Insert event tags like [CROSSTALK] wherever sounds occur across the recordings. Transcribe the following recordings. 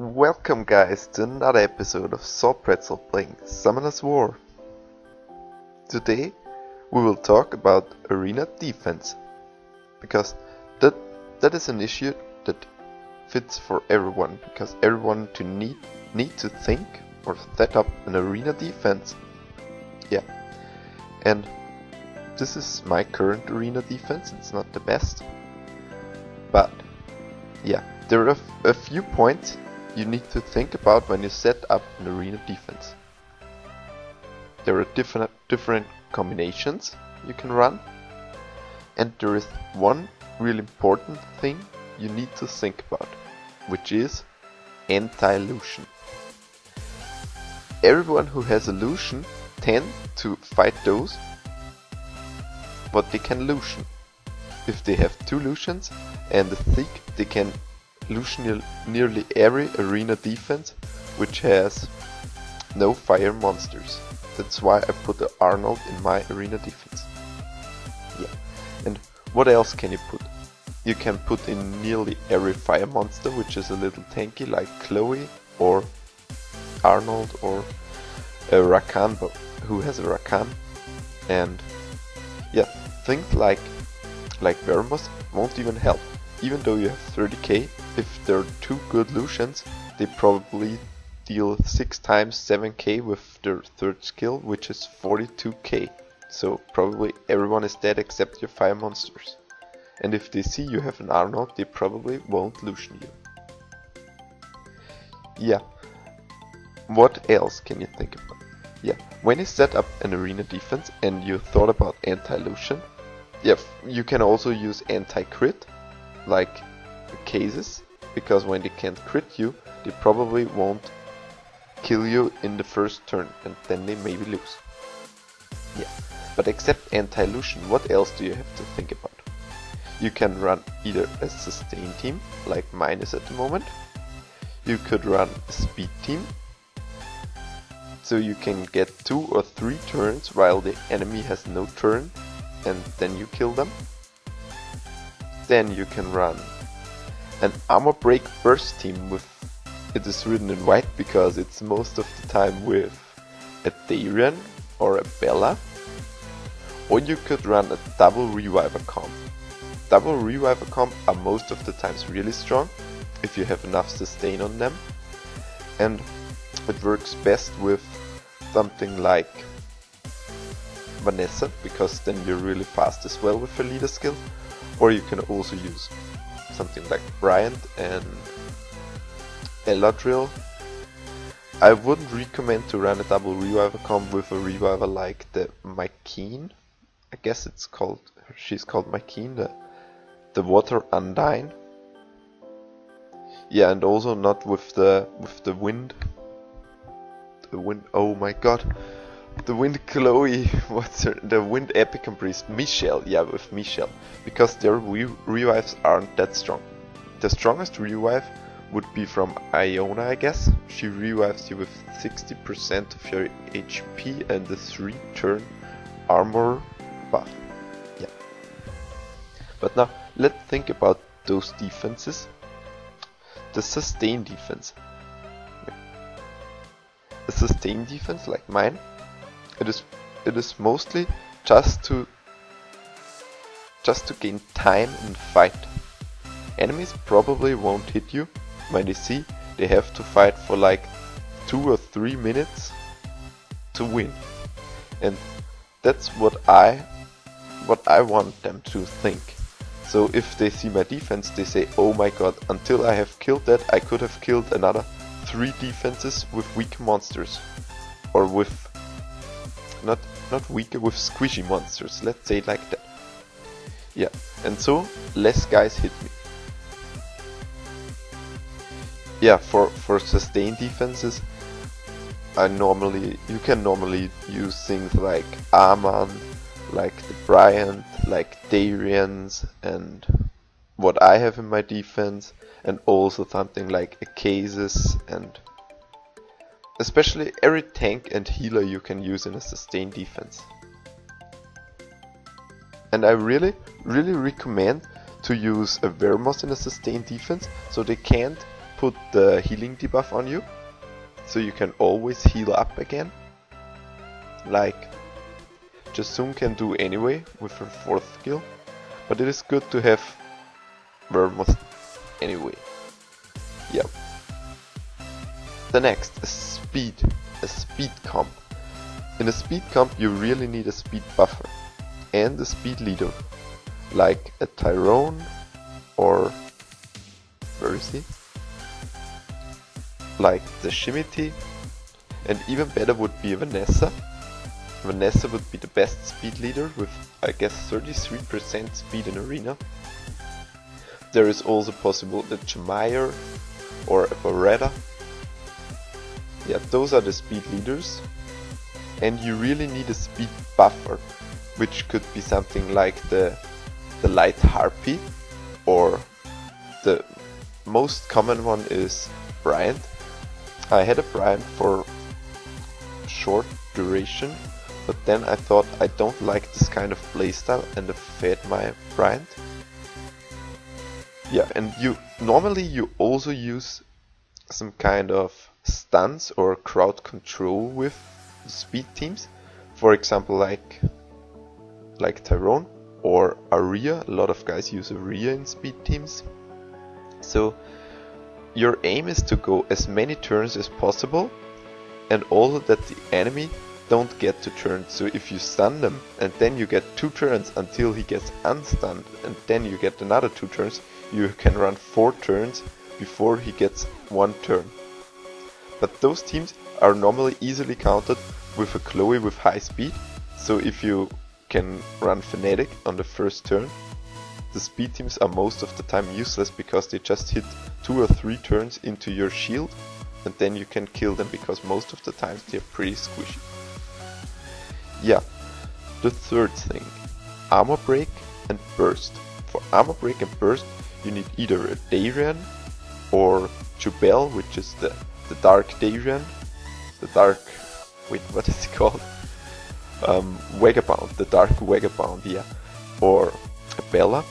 Welcome guys to another episode of Salt Pretzel playing Summoner's War. Today we will talk about arena defense because that that is an issue that fits for everyone because everyone to need need to think or set up an arena defense. Yeah. And this is my current arena defense. It's not the best. But yeah, there are a few points you need to think about when you set up an arena defense. There are different different combinations you can run and there is one really important thing you need to think about which is anti-illusion. Everyone who has illusion tend to fight those what they can illusion. If they have two illusions and a thick they can illusion nearly every arena defense which has no fire monsters. That's why I put the Arnold in my arena defense. Yeah. And what else can you put? You can put in nearly every fire monster which is a little tanky like Chloe or Arnold or a Rakan who has a Rakan and yeah things like like Veromos won't even help even though you have 30k, if they're two good Lushens, they probably deal 6 times 7k with their third skill, which is 42k. So probably everyone is dead except your fire monsters. And if they see you have an Arnold, they probably won't Lushen you. Yeah. What else can you think about? Yeah, when you set up an arena defense and you thought about anti-Lushen, yeah, you can also use anti-crit like cases because when they can't crit you they probably won't kill you in the first turn and then they maybe lose. Yeah, but except anti-illusion what else do you have to think about? You can run either a sustain team like mine is at the moment. You could run a speed team so you can get two or three turns while the enemy has no turn and then you kill them then you can run an armor break burst team with it is written in white because it's most of the time with a Darion or a Bella or you could run a double reviver comp. Double reviver comp are most of the times really strong if you have enough sustain on them and it works best with something like Vanessa because then you're really fast as well with a leader skill or you can also use something like Bryant and Eladriel. I wouldn't recommend to run a double reviver comp with a reviver like the Mikene. I guess it's called, she's called Mikene, the, the Water Undyne. Yeah, and also not with the with the wind. The wind. Oh my god, the Wind Chloe, [LAUGHS] what's her, the Wind Epic and Priest, Michelle, yeah, with Michelle, because their re revives aren't that strong. The strongest revive would be from Iona, I guess. She revives you with 60% of your HP and the 3 turn armor buff. Yeah. But now, let's think about those defenses. The sustain defense. A sustain defense like mine it is it is mostly just to just to gain time and fight. Enemies probably won't hit you when they see they have to fight for like two or three minutes to win. And that's what I what I want them to think. So if they see my defense, they say, oh my god, until I have killed that, I could have killed another three defenses with weak monsters. Or with not not weaker with squishy monsters, let's say like that. Yeah, and so less guys hit me. Yeah, for, for sustained defenses, I normally you can normally use things like Arman, like the Bryant, like Darions, and what I have in my defense, and also something like Acasis and Especially every tank and healer you can use in a sustained defense. And I really, really recommend to use a Veromos in a sustained defense so they can't put the healing debuff on you, so you can always heal up again. Like Jasun can do anyway with her fourth skill, but it is good to have Veromos anyway. Yep. The next is speed, a speed comp. In a speed comp you really need a speed buffer and a speed leader, like a Tyron or where is he? Like the Shimity and even better would be a Vanessa. Vanessa would be the best speed leader with I guess 33% speed in arena. There is also possible the Chimire or a Beretta. Yeah, those are the speed leaders. And you really need a speed buffer, which could be something like the the light harpy or the most common one is Bryant. I had a Bryant for short duration, but then I thought I don't like this kind of playstyle and I fed my Bryant. Yeah, and you normally you also use some kind of stunts or crowd control with speed teams. For example, like like Tyron or Aria. A lot of guys use Aria in speed teams. So your aim is to go as many turns as possible and also that the enemy don't get to turn. So if you stun them and then you get two turns until he gets unstunned and then you get another two turns, you can run four turns before he gets one turn. But those teams are normally easily countered with a Chloe with high speed, so if you can run Fnatic on the first turn, the speed teams are most of the time useless because they just hit two or three turns into your shield and then you can kill them because most of the times they're pretty squishy. Yeah, the third thing, armor break and burst. For armor break and burst you need either a Darion or Jubelle, which is the, the dark Darion, the dark, wait, what is it [LAUGHS] called? Um, Vagabond, the dark Vagabond, yeah, or a Bella.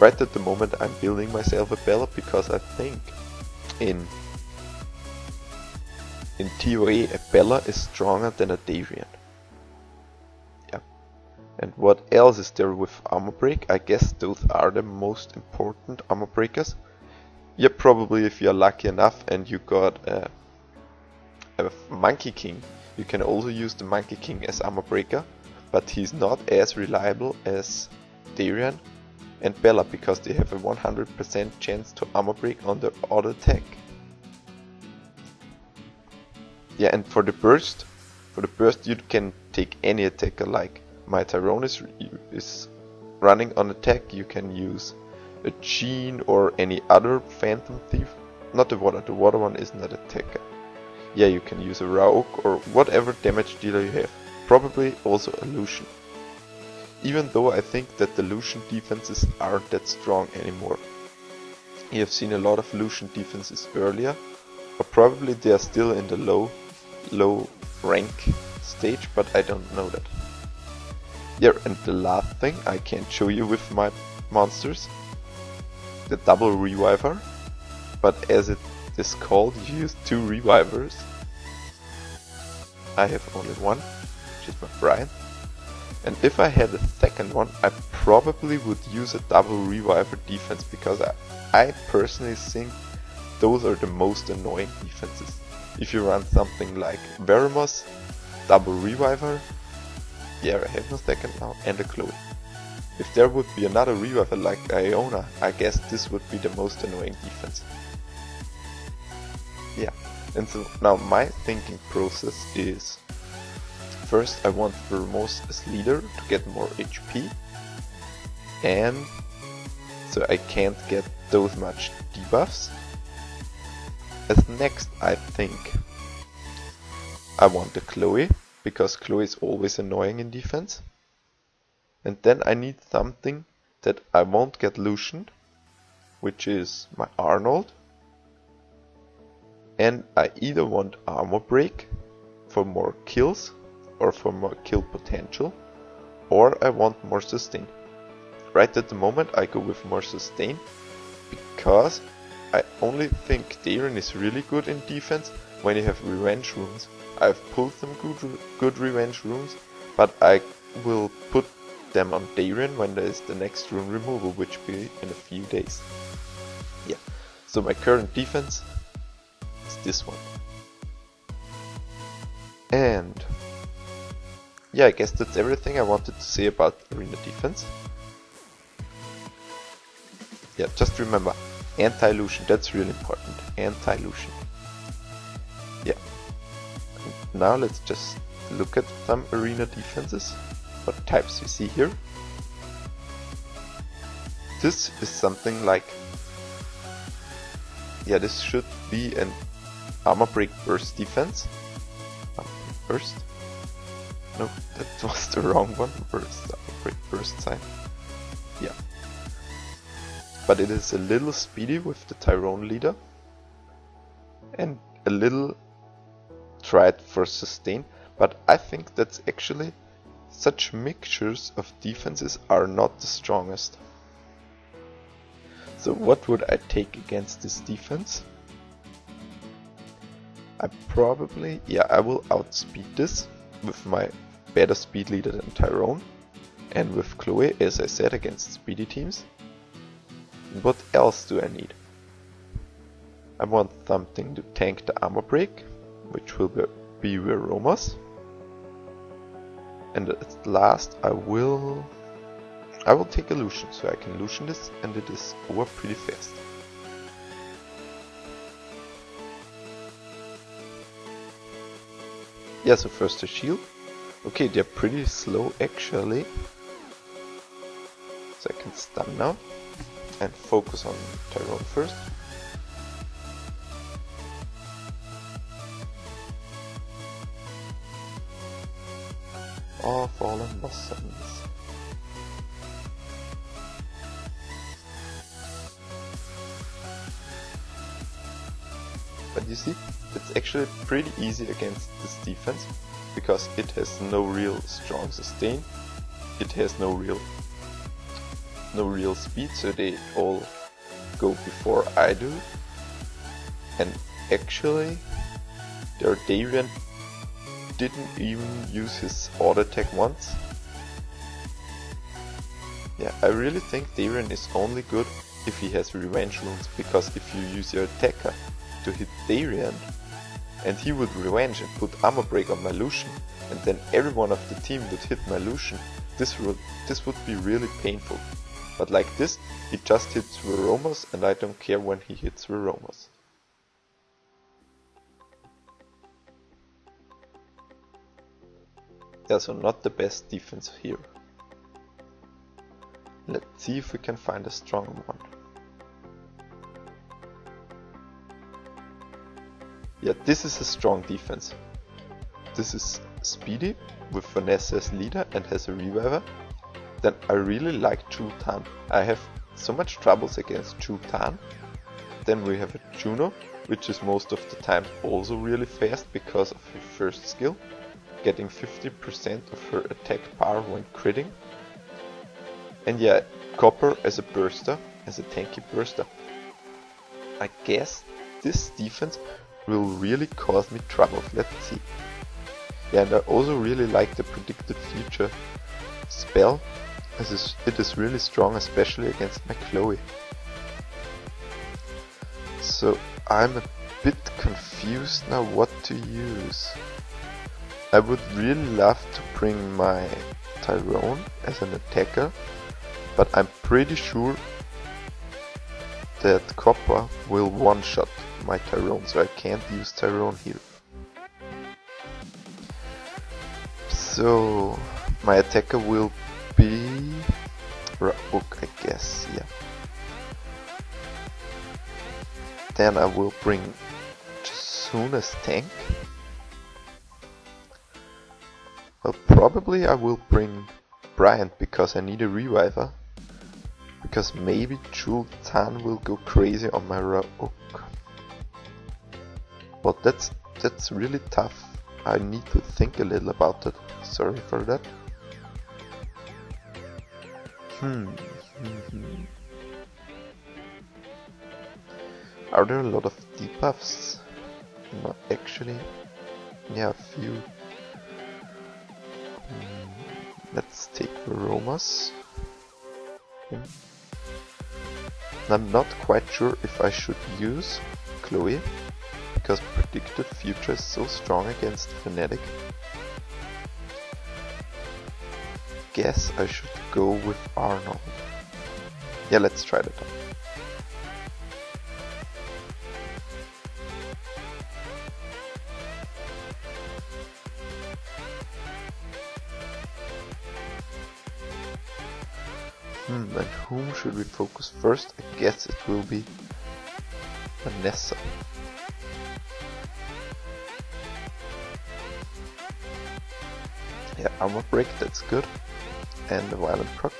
Right at the moment I'm building myself a Bella because I think in in TOA a Bella is stronger than a Darion. Yeah. And what else is there with armor break? I guess those are the most important armor breakers. Yeah, probably if you're lucky enough and you got a, a Monkey King, you can also use the Monkey King as armor breaker, but he's not as reliable as Darion and Bella because they have a 100% chance to armor break on the auto attack. Yeah, and for the burst, for the burst you can take any attacker like my Tyron is, is running on attack, you can use a Gene or any other Phantom Thief. Not the water, the water one is not attacker. Yeah, you can use a Raoq or whatever damage dealer you have. Probably also a Lushen. Even though I think that the Lushen defenses aren't that strong anymore. You have seen a lot of Lushen defenses earlier, or probably they are still in the low, low rank stage, but I don't know that. Yeah, and the last thing I can't show you with my monsters, the double reviver, but as it is called, you use two revivers. I have only one, which is my Bryant. And if I had a second one, I probably would use a double reviver defense because I, I personally think those are the most annoying defenses. If you run something like Veromos, double reviver, yeah, I have no second now, and a Chloe. If there would be another reviver like Iona, I guess this would be the most annoying defense. Yeah, and so now my thinking process is first I want Veromos as leader to get more HP and so I can't get those much debuffs. As next I think I want the Chloe because Chloe is always annoying in defense. And then I need something that I won't get Lushen, which is my Arnold. And I either want armor break for more kills or for more kill potential, or I want more sustain. Right at the moment I go with more sustain because I only think Darion is really good in defense when you have revenge runes. I've pulled some good, good revenge runes, but I will put them on Darion when there is the next rune removal, which will be in a few days. Yeah, so my current defense is this one. And yeah, I guess that's everything I wanted to say about arena defense. Yeah, just remember, anti-illusion, that's really important. Anti-illusion. Yeah. Now let's just look at some arena defenses. What types we see here. This is something like... Yeah, this should be an armor break burst defense. Burst? No, that [LAUGHS] was the wrong one. Burst, armor break burst sign. Yeah but it is a little speedy with the Tyron leader and a little tried for sustain but I think that's actually such mixtures of defenses are not the strongest. So what would I take against this defense? I probably, yeah, I will outspeed this with my better speed leader than Tyron and with Chloe, as I said, against speedy teams. What else do I need? I want something to tank the armor break, which will be Veromos. And at last I will... I will take a illusion, so I can illusion this and it is over pretty fast. Yeah, so first the shield. Okay, they're pretty slow actually. So I can stun now and focus on Tyron first. All fallen blossoms. But you see, it's actually pretty easy against this defense, because it has no real strong sustain, it has no real no real speed, so they all go before I do. And actually, their Darion didn't even use his auto attack once. Yeah, I really think Darion is only good if he has revenge runes, because if you use your attacker to hit Darion, and he would revenge and put armor break on my Lushen, and then everyone of the team would hit my Lushen, this would, this would be really painful. But like this, he just hits Veromos and I don't care when he hits Veromos. Yeah, so not the best defense here. Let's see if we can find a strong one. Yeah, this is a strong defense. This is speedy with Vanessa as leader and has a reviver then I really like Chu Tan. I have so much troubles against Chu Tan. Then we have a Juno, which is most of the time also really fast because of her first skill, getting 50% of her attack power when critting. And yeah, Copper as a burster, as a tanky burster. I guess this defense will really cause me trouble. Let's see. Yeah, and I also really like the predicted future spell As it is really strong, especially against my Chloe. So I'm a bit confused now what to use. I would really love to bring my Tyron as an attacker, but I'm pretty sure that Copper will one-shot my Tyron, so I can't use Tyron here. So my attacker will be book, I guess, yeah. Then I will bring Soon tank. Well, probably I will bring Bryant because I need a reviver. Because maybe Tan will go crazy on my Raoq. But that's that's really tough. I need to think a little about it. Sorry for that. Hmm. Are there a lot of debuffs? Not actually. Yeah, a few. Hmm, let's take Romas. Hmm. I'm not quite sure if I should use Chloe, because Predicted Future is so strong against Fnatic. Guess I should go with Arnold. Yeah, let's try that out. And whom should we focus first? I guess it will be Vanessa. Yeah, armor break, that's good. And the violent proc.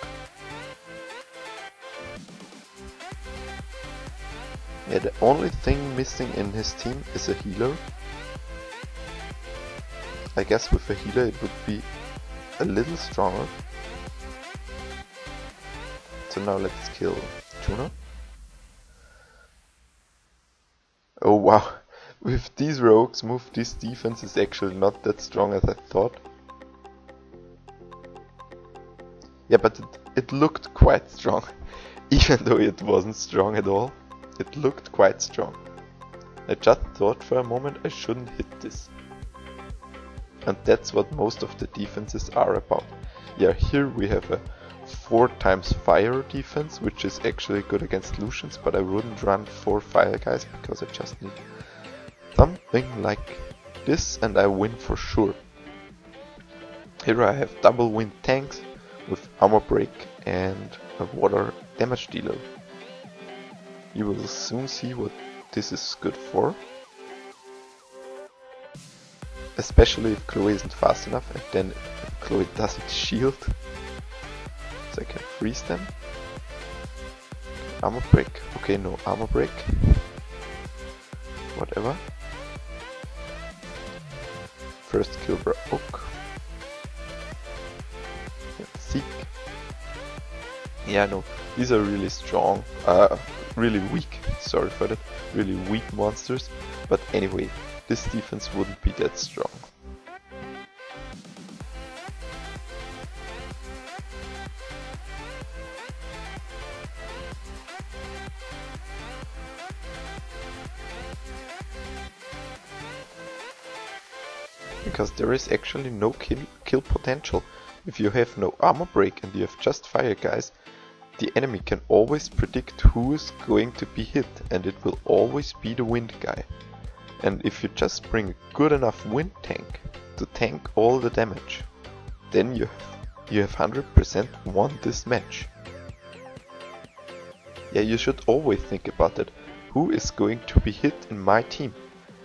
Yeah, the only thing missing in his team is a healer. I guess with a healer it would be a little stronger. So now let's kill Tuna. Oh wow, [LAUGHS] with these rogues move this defense is actually not that strong as I thought. Yeah, but it, it looked quite strong, [LAUGHS] even though it wasn't strong at all. It looked quite strong. I just thought for a moment I shouldn't hit this. And that's what most of the defenses are about. Yeah, here we have a 4 times fire defense, which is actually good against Lushens, but I wouldn't run 4 fire guys because I just need something like this and I win for sure. Here I have double wind tanks with armor break and a water damage dealer. You will soon see what this is good for. Especially if Chloe isn't fast enough and then Chloe doesn't shield. I can freeze them. Armor break. Okay, no armor break. Whatever. First kill broke. Seek. Yeah, no, these are really strong. Uh, really weak, sorry for that, really weak monsters. But anyway, this defense wouldn't be that strong. Because there is actually no kill, kill potential. If you have no armor break and you have just fire guys, the enemy can always predict who is going to be hit and it will always be the wind guy. And if you just bring a good enough wind tank to tank all the damage, then you you have 100% won this match. Yeah, you should always think about it. Who is going to be hit in my team?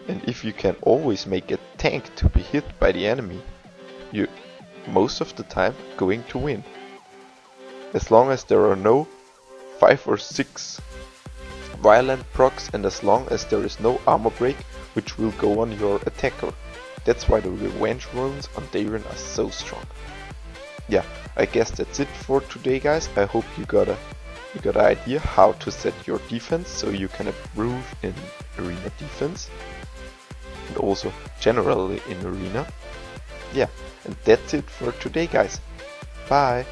And if you can always make a tank to be hit by the enemy, you most of the time going to win as long as there are no 5 or 6 violent procs and as long as there is no armor break which will go on your attacker. That's why the revenge runes on Darion are so strong. Yeah, I guess that's it for today guys. I hope you got a you got an idea how to set your defense so you can improve in arena defense and also generally in arena. Yeah, and that's it for today guys. Bye!